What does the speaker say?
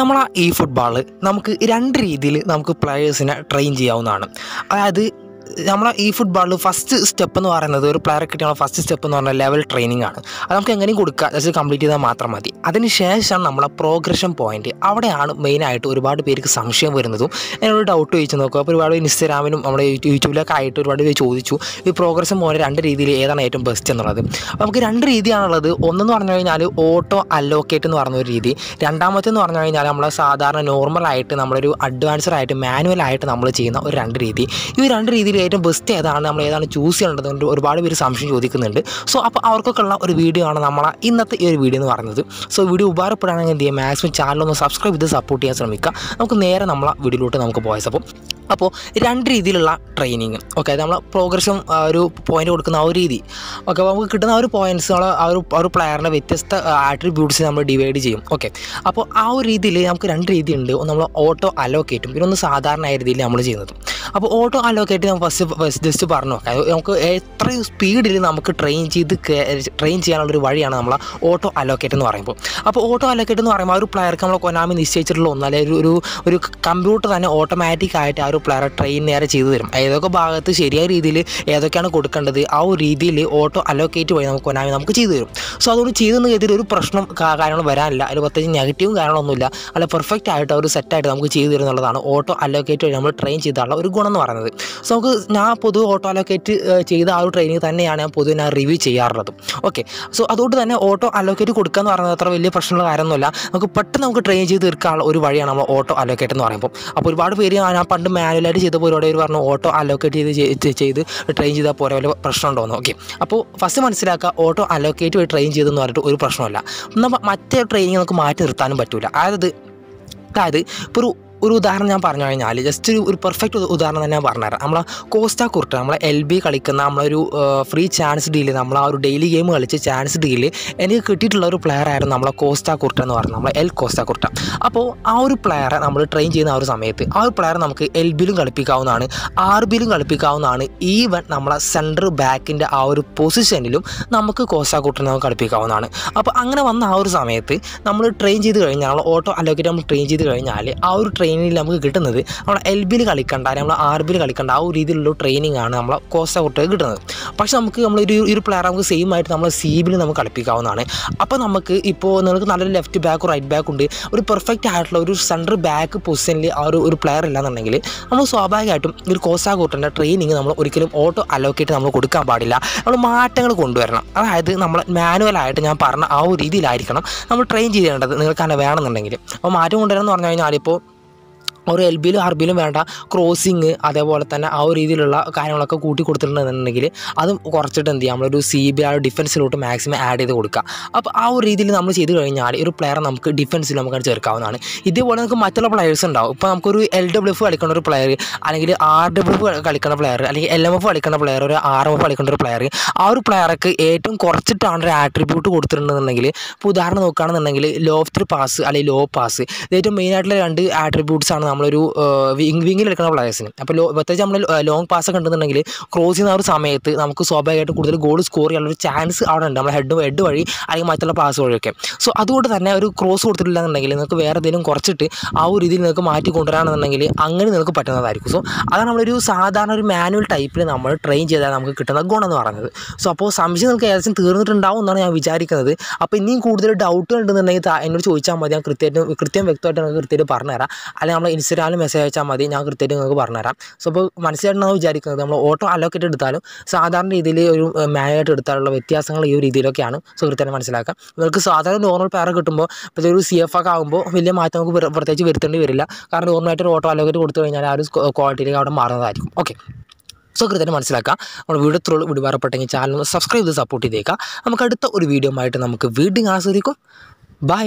നമ്മളെ ഈ ഫുട്ബോൾ നമുക്ക് രണ്ട് രീതിയിൽ നമുക്ക് പ്ലെയേഴ്സിനെ ട്രെയിൻ ചെയ്യാവുന്നതാണ്. അതായത് നമ്മളെ ഈ ഫുട്ബോളിൽ ഫസ്റ്റ് സ്റ്റെപ്പ് എന്ന് പറയുന്നത് ഒരു പ്ലെയറെ കിട്ടിയാണ് ഫസ്റ്റ് സ്റ്റെപ്പ് എന്ന് പറഞ്ഞാൽ ലെവൽ ട്രെയിനിങ് ആണ്. അത് നമുക്ക് എങ്ങനെയും കൊടുക്കുക. ജസ്റ്റ് കംപ്ലീറ്റ് ചെയ്താൽ മാത്രം മതി. അതിന് ശേഷമാണ് നമ്മളെ പ്രോഗ്രഷൻ പോയിന്റ് അവിടെയാണ് മെയിനായിട്ട് ഒരുപാട് പേർക്ക് സംശയം വരുന്നതും എന്നോട് ഡൗട്ട് ചോദിച്ചു നോക്കുക അപ്പോൾ ഒരുപാട് ഇൻസ്റ്റാഗ്രാമിലും നമ്മുടെ യൂട്യൂബിലൊക്കെ ആയിട്ട് ഒരുപാട് പേര് ചോദിച്ചു ഈ പ്രോഗ്രഷൻ പോയിന്റ് രണ്ട് രീതിയിൽ ഏതാണ് ഏറ്റവും ബെസ്റ്റ് എന്നുള്ളത്? അപ്പോൾ നമുക്ക് രണ്ട് രീതിയാണുള്ളത്. ഒന്നെന്ന് പറഞ്ഞു കഴിഞ്ഞാൽ ഓട്ടോ അലോക്കേറ്റ് എന്ന് പറഞ്ഞ ഒരു രീതി. രണ്ടാമത്തെന്ന് പറഞ്ഞു കഴിഞ്ഞാൽ നമ്മൾ സാധാരണ നോർമലായിട്ട് നമ്മളൊരു മാനുവൽ ആയിട്ട് നമ്മൾ ചെയ്യുന്ന ഒരു രണ്ട് രീതി. ഈ രണ്ട് രീതിയിൽ ഏറ്റവും ബെസ്റ്റ് ഏതാണ് നമ്മൾ ഏതാണ് ചൂസ് ചെയ്യേണ്ടത് ഒരുപാട് പേര് സംശയം ചോദിക്കുന്നുണ്ട്. സോ അപ്പോൾ അവർക്കൊക്കെ ഉള്ള ഒരു വീഡിയോ ആണ് നമ്മളെ ഇന്നത്തെ ഈ ഒരു വീഡിയോ എന്ന് പറയുന്നത്. സോ വീഡിയോ ഉപകാരപ്പെടുകയാണെങ്കിൽ എന്ത് ചെയ്യുക മാക്സിമം ചാനലൊന്ന് സബ്സ്ക്രൈബ് ചെയ്ത് സപ്പോർട്ട് ചെയ്യാൻ ശ്രമിക്കുക. നമുക്ക് നേരെ നമ്മളെ വീഡിയോയിലോട്ട് നമുക്ക് പോയത് അപ്പോൾ അപ്പോൾ രണ്ട് രീതിയിലുള്ള ട്രെയിനിങ് ഓക്കെ നമ്മൾ പ്രോഗ്രഷൻ ഒരു പോയിന്റ് കൊടുക്കുന്ന ആ ഒരു രീതി. ഓക്കെ അപ്പോൾ നമുക്ക് കിട്ടുന്ന ആ ഒരു പോയിന്റ്സ് നമ്മൾ ആ ഒരു ഒരു പ്ലെയറിന്റെ വ്യത്യസ്ത ആട്രിബ്യൂട്ട്സ് നമ്മൾ ഡിവൈഡ് ചെയ്യും. ഓക്കെ അപ്പോൾ ആ ഒരു രീതിയിൽ നമുക്ക് രണ്ട് രീതി ഉണ്ട്. ഒന്ന് നമ്മൾ ഓട്ടോ അലോക്കേറ്റും പിന്നെ ഒന്ന് സാധാരണ രീതിയിൽ നമ്മൾ ചെയ്യുന്നത്. അപ്പോൾ ഓട്ടോ അലോക്കേറ്റ് നമുക്ക് ഫസ്റ്റ് ജസ്റ്റ് പറഞ്ഞു നോക്കാം. നമുക്ക് എത്രയും സ്പീഡിൽ നമുക്ക് ട്രെയിൻ ചെയ്ത് ട്രെയിൻ ചെയ്യാനുള്ള ഒരു വഴിയാണ് നമ്മൾ ഓട്ടോ അലോക്കേറ്റ് എന്ന് പറയുമ്പോൾ അപ്പോൾ ഓട്ടോ അലോക്കേറ്റ് എന്ന് പറയുമ്പോൾ ആ ഒരു പ്ലെയർക്ക് നമ്മൾ കൊനാമി നിശ്ചയിച്ചിട്ടുള്ള ഒന്ന് അല്ലെങ്കിൽ ഒരു ഒരു കമ്പ്യൂട്ടർ തന്നെ ഓട്ടോമാറ്റിക് ആയിട്ട് ആ ഒരു പ്ലെയറെ ട്രെയിൻ നേരെ ചെയ്തു തരും. ഏതൊക്കെ ഭാഗത്ത് ശരിയായ രീതിയിൽ ഏതൊക്കെയാണ് കൊടുക്കേണ്ടത് ആ ഒരു രീതിയിൽ ഓട്ടോ അലോക്കേറ്റ് വഴി നമുക്ക് കൊനാമി നമുക്ക് ചെയ്തു തരും. സോ അതുകൊണ്ട് ചെയ്തെന്ന് കരുതിയിട്ട് ഒരു പ്രശ്നം കാര്യങ്ങൾ വരാനില്ല. അതിൽ പ്രത്യേകിച്ച് നെഗറ്റീവും കാര്യങ്ങളൊന്നുമില്ല അല്ല പെർഫെക്റ്റ് ആയിട്ട് ഒരു സെറ്റായിട്ട് നമുക്ക് ചെയ്തു തരും എന്നുള്ളതാണ് ഓട്ടോ അലോക്കേറ്റ് വഴി നമ്മൾ ട്രെയിൻ ചെയ്താലുള്ള ഒരു ഗുണം എന്ന് പറയുന്നത്. സോ നമുക്ക് ഞാൻ പൊതുവെ ഓട്ടോ അലോക്കേറ്റ് ചെയ്ത ആ ഒരു ട്രെയിനിങ് തന്നെയാണ് ഞാൻ പൊതുവെ ഞാൻ റിവ്യൂ ചെയ്യാറുള്ളത്. ഓക്കെ സോ അതുകൊണ്ട് തന്നെ ഓട്ടോ അലോക്കേറ്റ് കൊടുക്കുക എന്ന് പറയുന്നത് അത്ര വലിയ പ്രശ്നമുള്ള കാര്യമൊന്നുമില്ല. നമുക്ക് പെട്ടെന്ന് നമുക്ക് ട്രെയിൻ ചെയ്ത് തീർക്കാനുള്ള ഒരു വഴിയാണ് നമ്മൾ ഓട്ടോ അലോക്കേറ്റ് എന്ന് പറയുമ്പോൾ. അപ്പോൾ ഒരുപാട് പേര് ഞാൻ പണ്ട് മാനുവലായിട്ട് ചെയ്ത പോലെ ഇവർ പറഞ്ഞു ഓട്ടോ അലോക്കേറ്റ് ചെയ്ത് ചെയ്ത് ട്രെയിൻ ചെയ്താൽ പോരെ വല്ല പ്രശ്നം ഉണ്ടോയെന്ന് ഓക്കെ അപ്പോൾ ഫസ്റ്റ് മനസ്സിലാക്കുക ഓട്ടോ അലോക്കേറ്റ് വഴി ട്രെയിൻ ചെയ്തെന്ന് പറഞ്ഞിട്ട് ഒരു പ്രശ്നമല്ല മറ്റേ ട്രെയിനിങ് നമുക്ക് മാറ്റി നിർത്താനും പറ്റില്ല അതായത് അതായത് ഇപ്പോൾ ഒരു ഒരു ഉദാഹരണം ഞാൻ പറഞ്ഞു കഴിഞ്ഞാൽ ജസ്റ്റ് ഒരു പെർഫെക്റ്റ് ഉദാഹരണം തന്നെ ഞാൻ പറഞ്ഞുതരാം. നമ്മളെ കോസ്റ്റ കുർട്ട നമ്മളെ എൽ ബി കളിക്കുന്ന നമ്മളൊരു ഫ്രീ ചാൻസ് ഡീൽ നമ്മൾ ആ ഒരു ഡെയിലി ഗെയിം കളിച്ച് ചാൻസ് ഡീൽ എനിക്ക് കിട്ടിയിട്ടുള്ള ഒരു പ്ലെയർ ആയിരുന്നു നമ്മളെ കോസ്റ്റ കുർട്ട എന്ന് പറയുന്നത് നമ്മളെ എൽ കോസ്റ്റ കുർട്ട. അപ്പോൾ ആ ഒരു പ്ലെയറെ നമ്മൾ ട്രെയിൻ ചെയ്യുന്ന ആ ഒരു സമയത്ത് ആ ഒരു പ്ലെയർ നമുക്ക് എൽ ബിയിലും കളിപ്പിക്കാവുന്നതാണ് ആർ ബിയിലും കളിപ്പിക്കാവുന്നതാണ് ഈവൻ നമ്മളെ സെന്റർ ബാക്കിന്റെ ആ ഒരു പൊസിഷനിലും നമുക്ക് കോസ്റ്റ കുർട്ടനെ നമുക്ക് കളിപ്പിക്കാവുന്നതാണ്. അപ്പോൾ അങ്ങനെ വന്ന ആ ഒരു സമയത്ത് നമ്മൾ ട്രെയിൻ ചെയ്ത് കഴിഞ്ഞാൽ ഓട്ടോ അലോക്കേറ്റ് നമ്മൾ ട്രെയിൻ ചെയ്ത് കഴിഞ്ഞാൽ ആ ഒരു ട്രെയിനിൽ നമുക്ക് കിട്ടുന്നത് നമ്മൾ എൽ ബിയിൽ കളിക്കണ്ട നമ്മൾ ആർ ബിയിൽ കളിക്കണ്ട ആ ഒരു രീതിയിലുള്ള ട്രെയിനിങ് ആണ് നമ്മളെ കോസ്റ്റ കുട്ടികൾ കിട്ടുന്നത്. പക്ഷേ നമുക്ക് നമ്മൾ ഒരു ഒരു പ്ലെയർ നമുക്ക് സെയിം ആയിട്ട് നമ്മൾ സി ബിയിൽ നമുക്ക് കളിപ്പിക്കാവുന്നതാണ്. അപ്പോൾ നമുക്ക് ഇപ്പോൾ നിങ്ങൾക്ക് നല്ലൊരു ലെഫ്റ്റ് ബാക്ക് റൈറ്റ് ബാക്ക് ഉണ്ട്. ഒരു പെർഫെക്റ്റ് ആയിട്ടുള്ള ഒരു സെന്റർ ബാക്ക് പൊസിഷനിൽ ആ ഒരു ഒരു പ്ലെയർ ഇല്ലാന്നുണ്ടെങ്കിൽ നമ്മൾ സ്വാഭാവികമായിട്ടും ഒരു കോസ കൂട്ടന്റെ ട്രെയിനിങ് നമ്മൾ ഒരിക്കലും ഓട്ടോ അലോക്കേറ്റ് നമ്മൾ കൊടുക്കാൻ പാടില്ല. നമ്മൾ മാറ്റങ്ങൾ കൊണ്ടുവരണം. അതായത് നമ്മൾ മാനുവലായിട്ട് ഞാൻ പറഞ്ഞ ആ ഒരു രീതിയിലായിരിക്കണം നമ്മൾ ട്രെയിൻ ചെയ്യേണ്ടത് നിങ്ങൾക്ക് അങ്ങനെ വേണമെന്നുണ്ടെങ്കിൽ. അപ്പോൾ മാറ്റം കൊണ്ടുവരണം എന്ന് പറഞ്ഞു കഴിഞ്ഞാൽ ഇപ്പോൾ ഒരു എൽ ബിയിലും ആർ ബിയിലും വേണ്ട ക്രോസിങ് അതേപോലെ തന്നെ ആ ഒരു രീതിയിലുള്ള കാര്യങ്ങളൊക്കെ കൂട്ടി കൊടുത്തിട്ടുണ്ടെന്നുണ്ടെങ്കിൽ അതും കുറച്ചിട്ട് എന്ത് ചെയ്യാം. നമ്മളൊരു സി ബി ആ ഡിഫൻസിലോട്ട് മാക്സിമം ആഡ് ചെയ്ത് കൊടുക്കുക. അപ്പോൾ ആ ഒരു രീതിയിൽ നമ്മൾ ചെയ്ത് കഴിഞ്ഞാൽ ഒരു പ്ലെയർ നമുക്ക് ഡിഫൻസിൽ നമുക്ക് ചേർക്കാവുന്നതാണ്. ഇതേപോലെ നമുക്ക് മറ്റുള്ള പ്ലെയേഴ്സ് ഉണ്ടാവും. ഇപ്പോൾ നമുക്കൊരു എൽ ഡബ്ല്യു എഫ് കളിക്കുന്ന ഒരു പ്ലെയർ അല്ലെങ്കിൽ ആർ ഡബ്ല്യു എഫ് കളിക്കുന്ന പ്ലെയർ അല്ലെങ്കിൽ എൽ എം എഫ് കളിക്കുന്ന പ്ലെയർ ഒരു ആർ എം എഫ് കളിക്കുന്ന ഒരു പ്ലെയർ ആ ഒരു പ്ലെയർക്ക് ഏറ്റവും കുറച്ചിട്ടാണ് ഒരു ആട്രിബ്യൂട്ട് കൊടുത്തിട്ടുണ്ടെന്നുണ്ടെങ്കിൽ ഇപ്പോൾ ഉദാഹരണം നോക്കുകയാണെന്നുണ്ടെങ്കിൽ ലോഫ്റ്റ് പാസ് അല്ലെങ്കിൽ ലോ പാസ് ഇത് ഏറ്റവും മെയിനായിട്ടുള്ള രണ്ട് ആട്രിബ്യൂട്ട്സാണ് ആണ് നമ്മളൊരു വിങ് വിങ്ങിൽ എടുക്കുന്ന പ്ലെയേഴ്സിന് അപ്പോൾ ലോ പ്രത്യേകിച്ച് നമ്മൾ ലോങ് പാസ് ഒക്കെ ഉണ്ടെന്നുണ്ടെങ്കിൽ ക്രോസ് ചെയ്യുന്ന ഒരു സമയത്ത് നമുക്ക് സ്വാഭാവികമായിട്ട് കൂടുതൽ ഗോൾ സ്കോർ ചെയ്യാനുള്ള ഒരു ചാൻസ് അവിടെ ഉണ്ട്. നമ്മൾ ഹെഡ് ഹെഡ് വഴി അല്ലെങ്കിൽ മറ്റുള്ള പാസ് വഴിയൊക്കെ. സോ അതുകൊണ്ട് തന്നെ ഒരു ക്രോസ് കൊടുത്തിട്ടില്ല എന്നുണ്ടെങ്കിൽ നിങ്ങൾക്ക് വേറെ എന്തെങ്കിലും കുറച്ചിട്ട് ആ ഒരു രീതിയിൽ നിങ്ങൾക്ക് മാറ്റി കൊണ്ടുവരാണെന്നുണ്ടെങ്കിൽ അങ്ങനെ നിങ്ങൾക്ക് പറ്റുന്നതായിരിക്കും. സോ അതാണ് നമ്മളൊരു സാധാരണ ഒരു മാനുവൽ ടൈപ്പിൽ നമ്മൾ ട്രെയിൻ ചെയ്താൽ നമുക്ക് കിട്ടുന്ന ഗുണം എന്ന് പറയുന്നത്. സോ അപ്പോൾ സംശയം നിങ്ങൾക്ക് ഏകദേശം തീർന്നിട്ടുണ്ടാവും എന്നാണ് ഞാൻ വിചാരിക്കുന്നത്. അപ്പോൾ ഇനിയും കൂടുതൽ ഡൗട്ട് ഉണ്ടെന്നുണ്ടെങ്കിൽ എന്നോട് ചോദിച്ചാൽ മതി. ഞാൻ കൃത്യമായിട്ട് കൃത്യം വ്യക്തമായിട്ട് നിങ്ങൾക്ക് കൃത്യമായിട്ട് പറഞ്ഞുതരാം. അല്ലെങ്കിൽ നമ്മൾ ഇൻസ്റ്റാഗ്രാമിൽ മെസ്സേജ് അയച്ചാൽ മതി. ഞാൻ കൃത്യമായിട്ട് നിങ്ങൾക്ക് പറഞ്ഞുതരാം. സോ അപ്പോൾ മനസ്സിലായിട്ടാണ് വിചാരിക്കുന്നത് നമ്മൾ ഓട്ടോ അലോക്കേറ്റ് എടുത്താലും സാധാരണ രീതിയിൽ ഒരു മാനായിട്ട് എടുത്താലുള്ള വ്യത്യാസങ്ങൾ ഈ ഒരു രീതിയിലൊക്കെയാണ്. സോ കൃത്യമായിട്ട് മനസ്സിലാക്കാം. നിങ്ങൾക്ക് സാധാരണ നോർമൽ പേര കിട്ടുമ്പോൾ ഇപ്പോൾ ഒരു സി എഫ് ഒക്കെ ആകുമ്പോൾ വലിയ മാറ്റം നമുക്ക് പ്രത്യേകിച്ച് വരുത്തേണ്ടി വരില്ല. കാരണം നോർമലായിട്ട് ഒരു ഓട്ടോ അലോക്കേറ്റ് കൊടുത്തു കഴിഞ്ഞാൽ ആ ഒരു ക്വാളിറ്റിയിലേക്ക് അവിടെ മാറുന്നതായിരിക്കും. ഓക്കെ സോ കൃത്യമായിട്ട് മനസ്സിലാക്കാം. നമ്മൾ വീഡിയോ ത്രൂ വിടുവാറപ്പെട്ടെങ്കിൽ ചാനൽ സബ്സ്ക്രൈബ് ചെയ്ത് സപ്പോർട്ട് ചെയ്തേക്കാം നമുക്ക് അടുത്ത ഒരു വീഡിയോ ആയിട്ട് നമുക്ക് വീണ്ടും ആസ്വദിക്കും ബൈ